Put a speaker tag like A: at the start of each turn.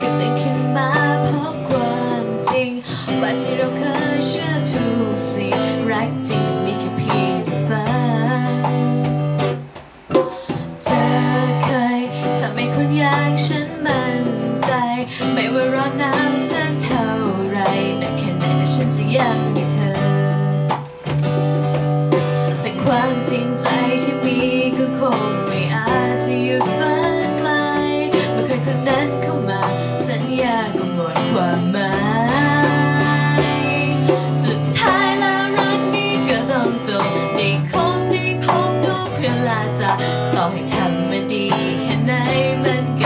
A: ก็ตื่นขึ้นมาพบความจริง ว่าที่เราเคยเชื่อทุกสิ่งรักจริงมีแค่เพียงฝันเธอเคยทำให้คนอย่างฉันมั่นใจ ไม่ว่าร้อนหนาวสักเท่าไรแต่แค่ไหนนฉันจะยังมีเธอ แต่ความจริงใจที่มีก็คง จะต่อให้ทำมาดีแค่ไหนมัน